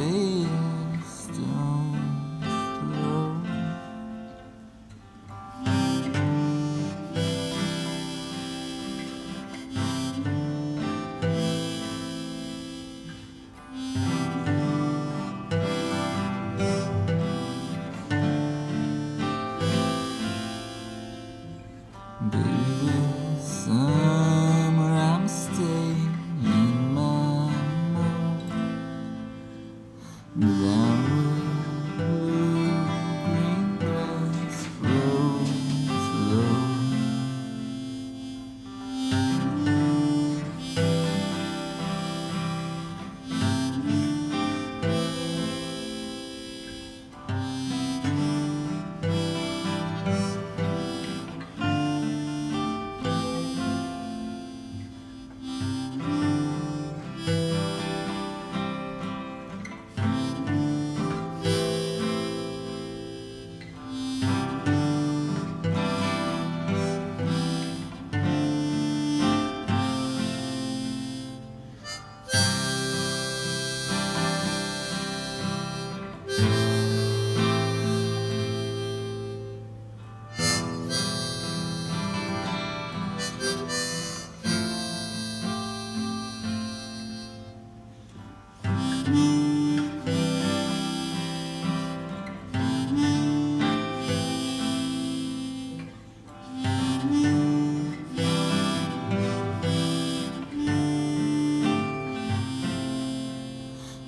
Hey.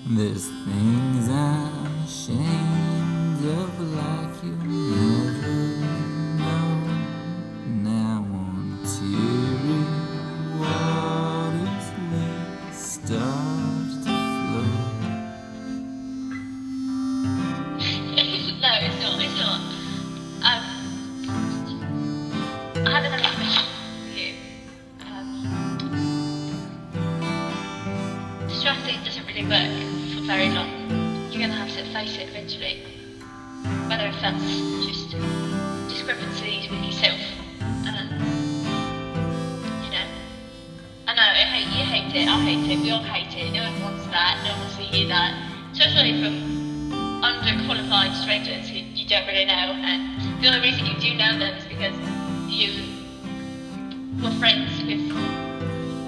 There's things I'm ashamed of like you the doesn't really work for very long. You're going to have to face it eventually. Whether if that's just discrepancies with yourself. Um, you know. I know, I hate, you hate it, I hate it, we all hate it. No one wants that, no one wants to hear that. Especially from underqualified strangers who you don't really know, and the only reason you do know them is because you were friends with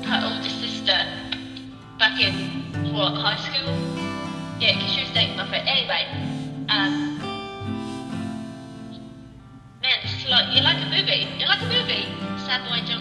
her older sister back in what high school? Yeah, because she was dating my friend. Anyway, um, man, it's like you're like a movie. You're like a movie. Sad Boy.